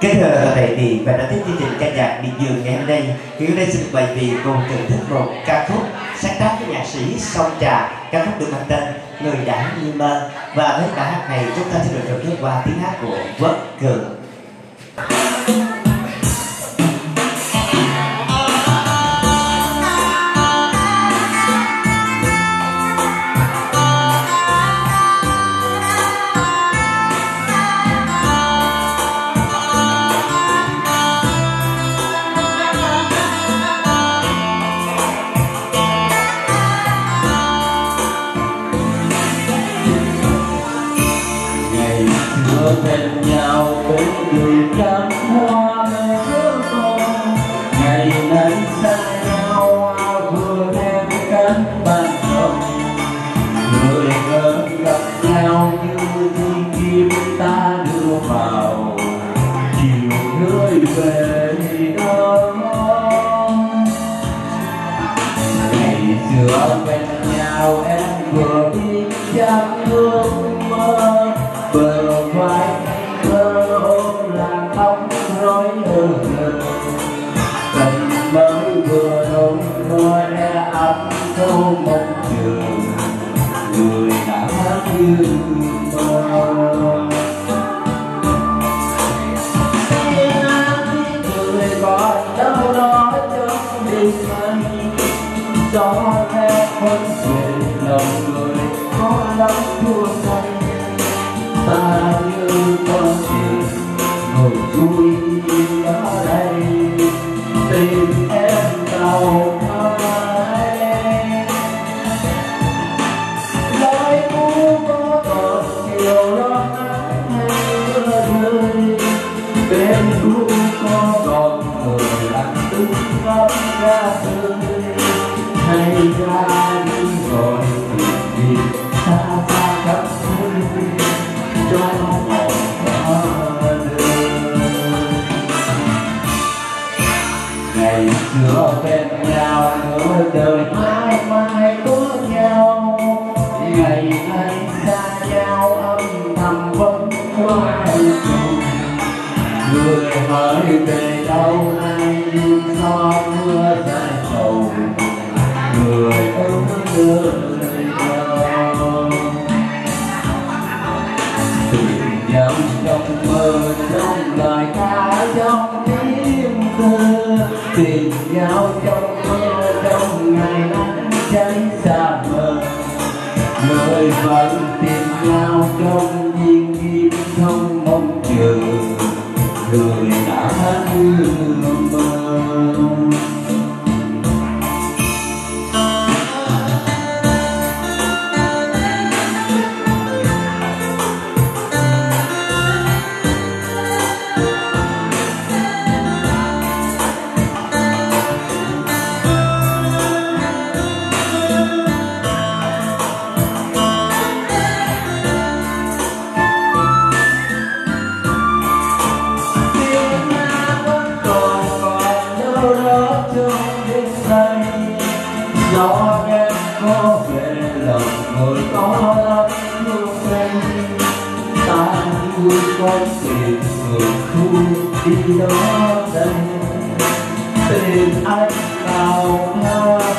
Kính thưa toàn thể thì và đã tiếp chương trình ca nhạc Miệt Dương ngày hôm nay Hiếu đây xin bày vì cùng thưởng thức một ca khúc sáng tác của nhạc sĩ Song Trà. Ca khúc được mang tên Người đã như mơ. Và với bài hát này, chúng ta sẽ được thưởng thức qua tiếng hát của Quốc Cường. Bên nhau bên đường trăm hoa mê ước ngày nay xa nhau, vừa em cánh bàn rộng người gần gặp nhau như thiên kim ta đưa vào. Chiều rơi về đó ngày xưa bên nhau em gió rét hôn về lòng người có lắm thua say ta như con chim ngồi vui ngày xưa bên nhau nửa đời mãi mãi có nhau ngày nay xa nhau âm thầm vẫn qua người hỏi về đâu nay nhưng gió mưa dài sầu người ơi người đâu tìm nhau trong mơ trong lời ca trong tiếng thơ tìm nhau trong mơ trong ngày nắng cháy xa mờ người vẫn tìm nhau trong viên kim không mong chờ người đã như mơ ta yêu con tìm người khu đi đó đây tìm anh vào mai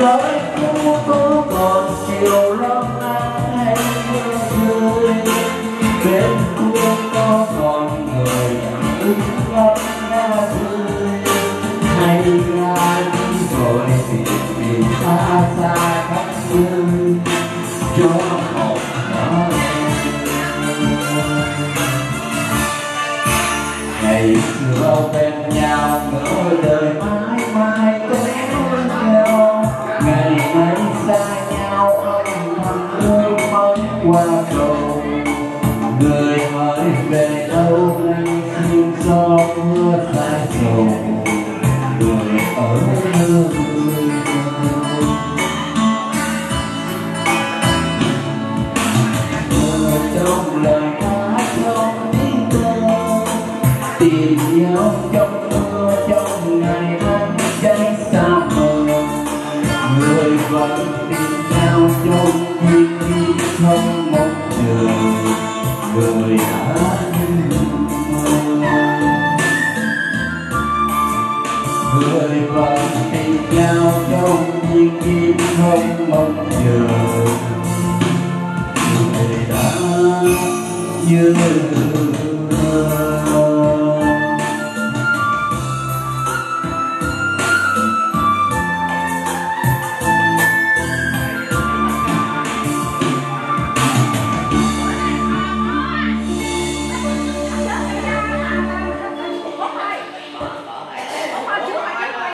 lời cũ có còn chiều lắm hay mưa rơi bên kia có còn người ưng ngắm không lời hát trong tiếng thơ tìm nhau trong mưa, trong ngày nắng cháy xa mờ người vẫn tìm nhau trong thiên nhiên không một chờ người đã người vẫn tìm nhau trong những khi không mong chờ đời đã như